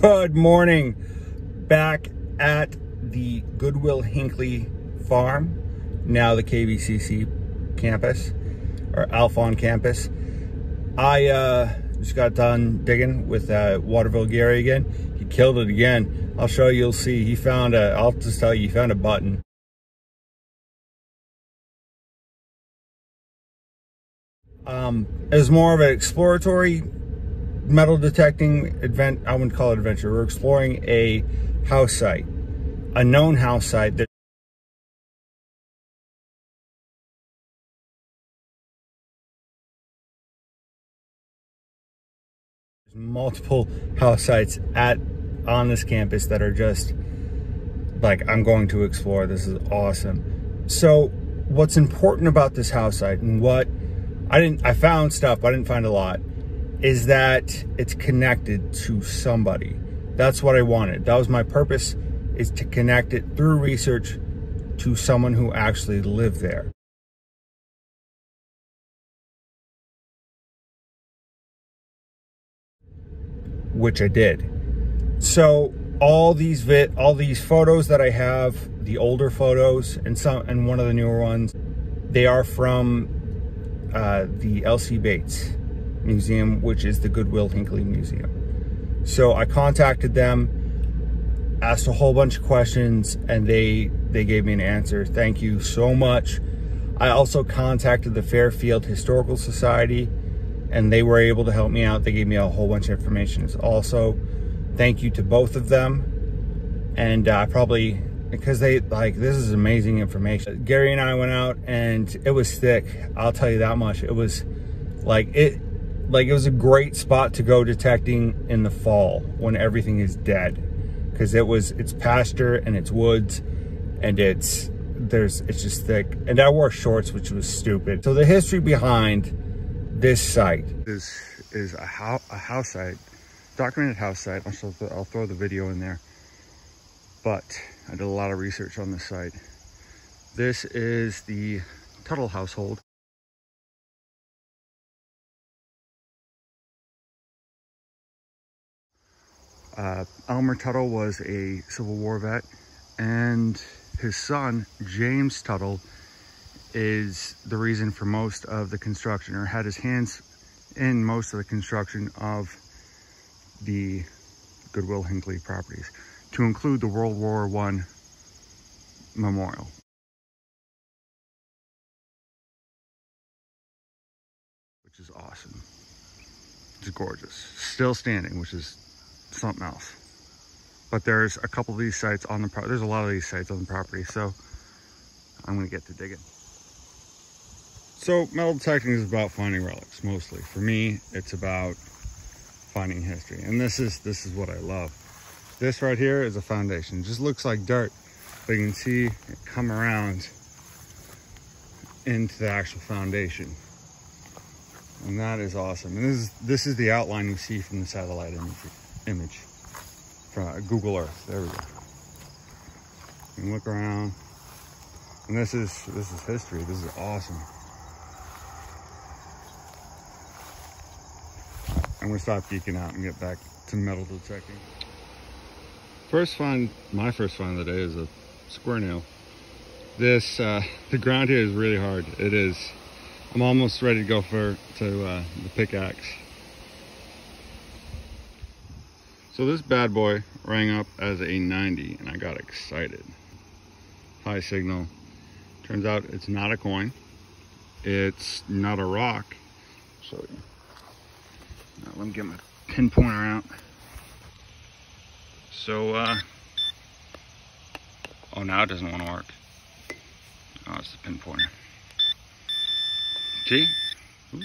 Good morning. Back at the Good Will-Hinckley farm, now the KVCC campus, or Alfond campus. I uh, just got done digging with uh, Waterville Gary again. He killed it again. I'll show you, you'll see. He found a, I'll just tell you, he found a button. Um, it was more of an exploratory metal detecting event. I wouldn't call it adventure. We're exploring a house site, a known house site that There's multiple house sites at on this campus that are just like I'm going to explore. This is awesome. So what's important about this house site and what I didn't I found stuff, I didn't find a lot, is that it's connected to somebody. That's what I wanted. That was my purpose is to connect it through research to someone who actually lived there. Which I did. So all these all these photos that I have, the older photos and some and one of the newer ones, they are from uh, the LC Bates Museum, which is the Good Will-Hinckley Museum. So I contacted them, asked a whole bunch of questions, and they they gave me an answer. Thank you so much. I also contacted the Fairfield Historical Society, and they were able to help me out. They gave me a whole bunch of information. Also, thank you to both of them. And I uh, probably because they like this is amazing information gary and i went out and it was thick i'll tell you that much it was like it like it was a great spot to go detecting in the fall when everything is dead. Because it was it's pasture and it's woods and it's there's it's just thick. And i wore shorts which was stupid. So the history behind this site is is a, house a house site documented house site. I'll, I'll throw the video in there. But I did a lot of research on this site. This is the Tuttle household. Uh, Elmer Tuttle was a Civil War vet and his son, James Tuttle, is the reason for most of the construction or had his hands in most of the construction of the Good Will-Hinckley properties to include the World War I memorial. Which is awesome. It's gorgeous. Still standing, which is something else. But there's a couple of these sites on the property. There's a lot of these sites on the property, so I'm gonna get to digging. So metal detecting is about finding relics, mostly. For me, it's about finding history. And this is this is what I love. This right here is a foundation. It just looks like dirt, but you can see it come around into the actual foundation. And that is awesome. And this is this is the outline you see from the satellite image image from Google Earth. There we go. You can look around. And this is this is history. This is awesome. I'm gonna stop geeking out and get back to metal detecting. First find, my first find of the day is a square nail. This, uh, the ground here is really hard. It is. I'm almost ready to go for to uh, the pickaxe. So this bad boy rang up as a 90 and I got excited. High signal. Turns out it's not a coin. It's not a rock. So. Now let me get my pinpointer out. So, uh, oh, now it doesn't want to work. Oh, it's the pinpointer. See? Ooh.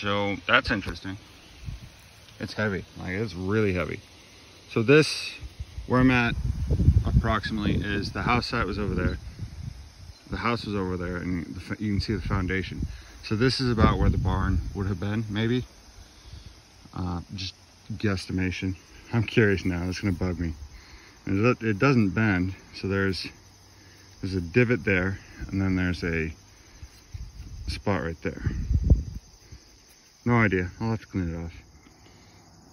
So that's interesting. It's heavy, like it's really heavy. So this, where I'm at approximately is the house site was over there. The house was over there and the, you can see the foundation. So this is about where the barn would have been, maybe. Uh, just guesstimation. I'm curious now, it's gonna bug me. it doesn't bend, so there's there's a divot there, and then there's a spot right there. No idea. I'll have to clean it off.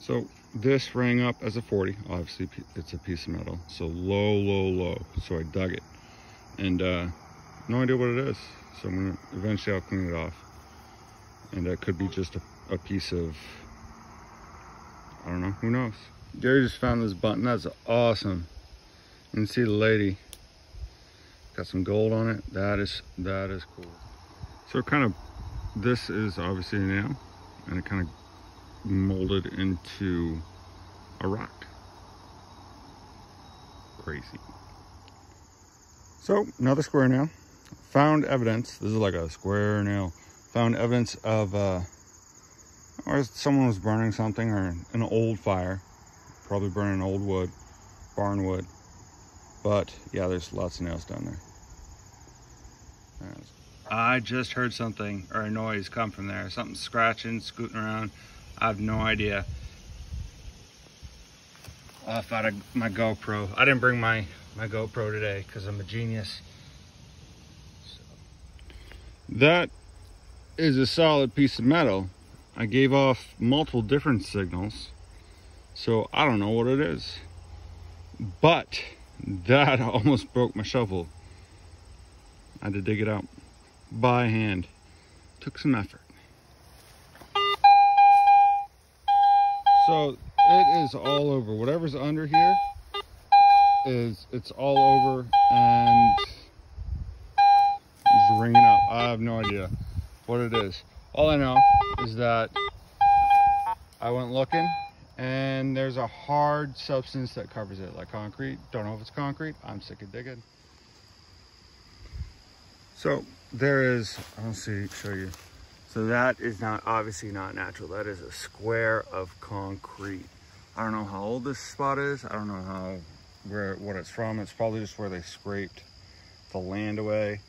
So this rang up as a 40. Obviously, it's a piece of metal. So low, low, low. So I dug it. And uh, no idea what it is. So I'm gonna, eventually I'll clean it off. And that could be just a, a piece of, I don't know, who knows. Gary just found this button. That's awesome. You can see the lady. Got some gold on it. That is, that is cool. So kind of, this is obviously a nail. And it kind of molded into a rock. Crazy. So, another square nail. Found evidence, this is like a square nail, found evidence of, uh, or someone was burning something or an old fire. Probably burning old wood, barn wood. But, yeah, there's lots of nails down there. I just heard something or a noise come from there. Something scratching, scooting around. I have no idea. Off out of my GoPro. I didn't bring my, my GoPro today because I'm a genius. So. That is a solid piece of metal. I gave off multiple different signals. So I don't know what it is. But that almost broke my shovel. I had to dig it out by hand. Took some effort. So it is all over. Whatever's under here is it's all over and it's ringing up. I have no idea what it is. All I know is that I went looking and there's a hard substance that covers it like concrete. Don't know if it's concrete. I'm sick of digging. So there is, I'll see, show you. So that is not, obviously not natural. That is a square of concrete. I don't know how old this spot is. I don't know how, where, what it's from. It's probably just where they scraped the land away.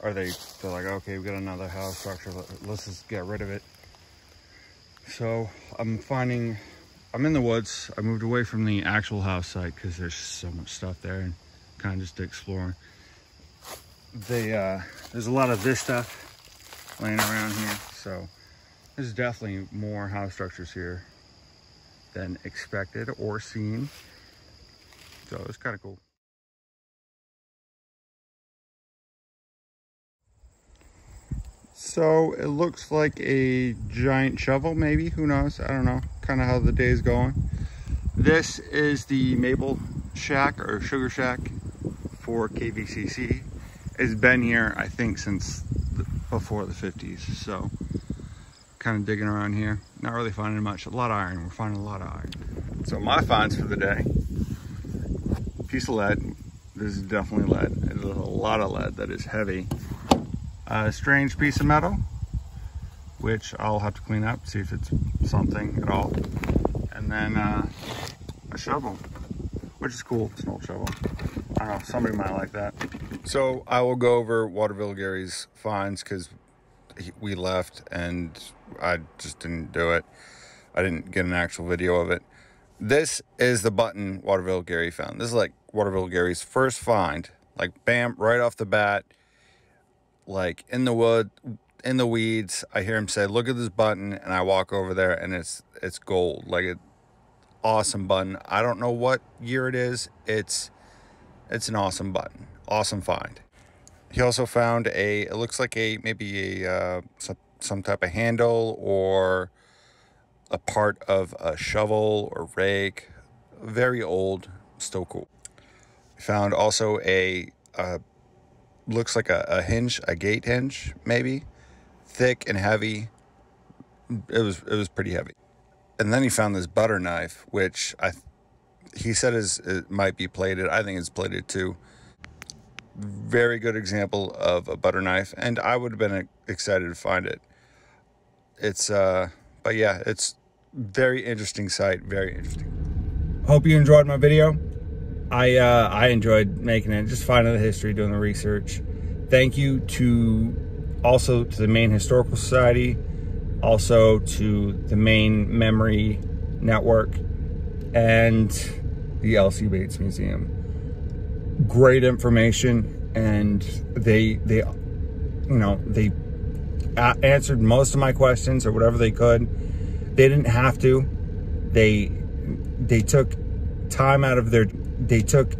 Or they, they're like, okay, we've got another house structure. Let's just get rid of it. So I'm finding, I'm in the woods. I moved away from the actual house site because there's so much stuff there and kind of just exploring. They, uh, there's a lot of this stuff laying around here. So there's definitely more house structures here than expected or seen. So it's kind of cool. So it looks like a giant shovel, maybe, who knows? I don't know, kind of how the day is going. This is the Maple Shack or Sugar Shack for KVCC. It's been here, I think, since before the 50s. So kind of digging around here. Not really finding much. A lot of iron. We're finding a lot of iron. So my finds for the day. Piece of lead. This is definitely lead. There's a lot of lead that is heavy. A strange piece of metal, which I'll have to clean up, see if it's something at all. And then uh, a shovel, which is cool. It's an old shovel. Don't know, somebody might like that. So I will go over Waterville Gary's finds because we left and I just didn't do it. I didn't get an actual video of it. This is the button Waterville Gary found. This is like Waterville Gary's first find. Like bam, right off the bat, like in the wood, in the weeds. I hear him say, "Look at this button," and I walk over there, and it's it's gold. Like it, awesome button. I don't know what year it is. It's it's an awesome button awesome find. He also found a, it looks like a, maybe a, uh, some, some type of handle or a part of a shovel or rake. Very old, still cool. Found also a, uh, looks like a, a hinge, a gate hinge, maybe. Thick and heavy. It was, it was pretty heavy. And then he found this butter knife, which I, he said is, it might be plated. I think it's plated too very good example of a butter knife and I would have been excited to find it. It's uh but yeah, it's very interesting site, very interesting. Hope you enjoyed my video. I uh I enjoyed making it, just finding the history, doing the research. Thank you to also to the Maine Historical Society, also to the Maine Memory Network and the LC Bates Museum great information and they they you know they answered most of my questions or whatever they could. They didn't have to. They they took time out of their they took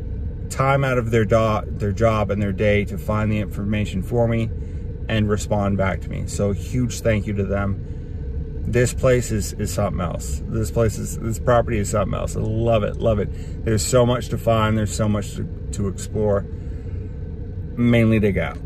time out of their do, their job and their day to find the information for me and respond back to me. So huge thank you to them. This place is, is something else. This place is, this property is something else. I love it, love it. There's so much to find. There's so much to, to explore. Mainly dig out.